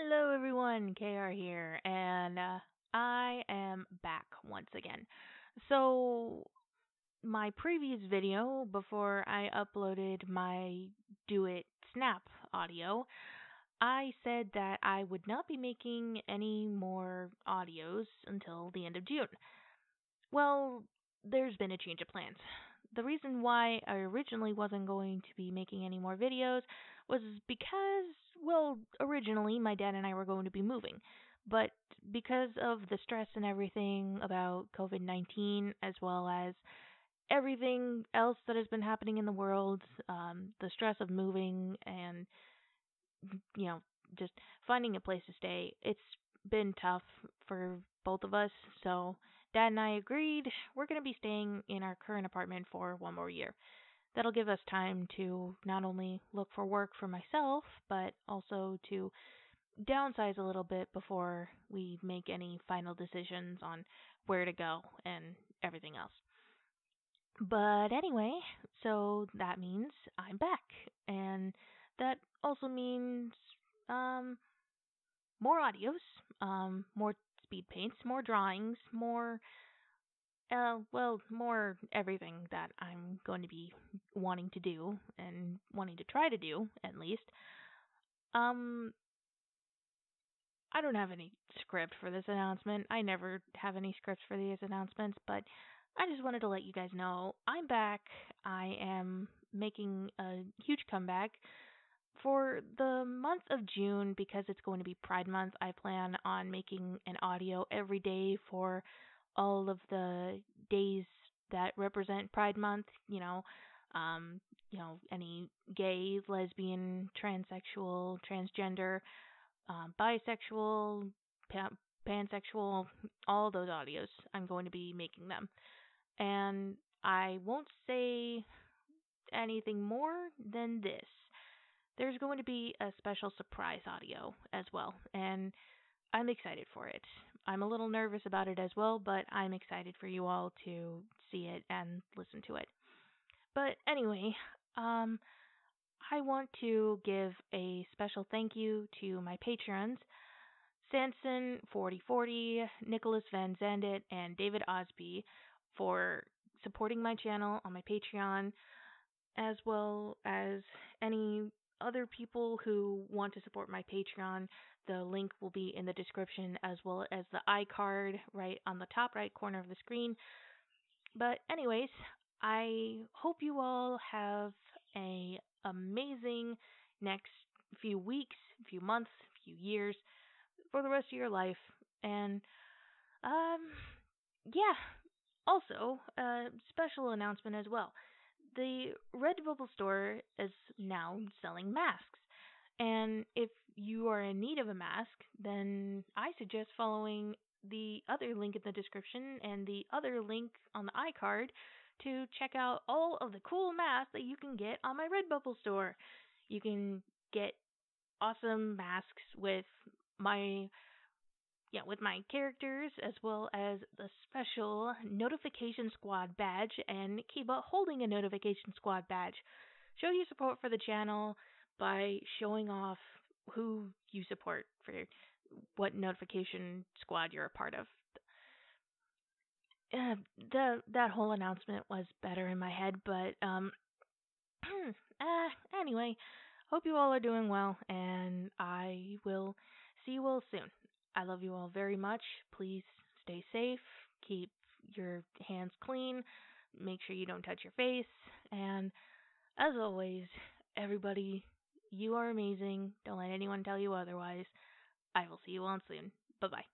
Hello everyone, KR here, and uh, I am back once again. So, my previous video, before I uploaded my Do It Snap audio, I said that I would not be making any more audios until the end of June. Well, there's been a change of plans. The reason why I originally wasn't going to be making any more videos was because well, originally my dad and I were going to be moving, but because of the stress and everything about COVID 19, as well as everything else that has been happening in the world, um, the stress of moving and, you know, just finding a place to stay, it's been tough for both of us. So, dad and I agreed we're going to be staying in our current apartment for one more year that'll give us time to not only look for work for myself, but also to downsize a little bit before we make any final decisions on where to go and everything else. But anyway, so that means I'm back. And that also means um, more audios, um, more speed paints, more drawings, more uh, well, more everything that I'm going to be wanting to do and wanting to try to do, at least. Um, I don't have any script for this announcement. I never have any scripts for these announcements, but I just wanted to let you guys know I'm back. I am making a huge comeback. For the month of June, because it's going to be Pride Month, I plan on making an audio every day for all of the days that represent Pride Month, you know, um, you know, any gay, lesbian, transsexual, transgender, um, bisexual, pa- pansexual, all those audios. I'm going to be making them. And I won't say anything more than this. There's going to be a special surprise audio as well, and I'm excited for it. I'm a little nervous about it as well, but I'm excited for you all to see it and listen to it. But anyway, um, I want to give a special thank you to my patrons, Sanson4040, Nicholas Van Zandet, and David Osby for supporting my channel on my Patreon, as well as any other people who want to support my Patreon. The link will be in the description as well as the iCard right on the top right corner of the screen. But anyways, I hope you all have a amazing next few weeks, few months, few years for the rest of your life. And um yeah, also a special announcement as well. The Redbubble store is now selling masks. And if you are in need of a mask, then I suggest following the other link in the description and the other link on the iCard to check out all of the cool masks that you can get on my Redbubble store. You can get awesome masks with my yeah, with my characters as well as the special notification squad badge and Kiba holding a notification squad badge. Show your support for the channel by showing off who you support for what notification squad you're a part of. Uh, the that whole announcement was better in my head, but um, uh, anyway, hope you all are doing well, and I will see you all soon. I love you all very much. Please stay safe, keep your hands clean, make sure you don't touch your face, and as always, everybody you are amazing. Don't let anyone tell you otherwise. I will see you all soon. Bye bye.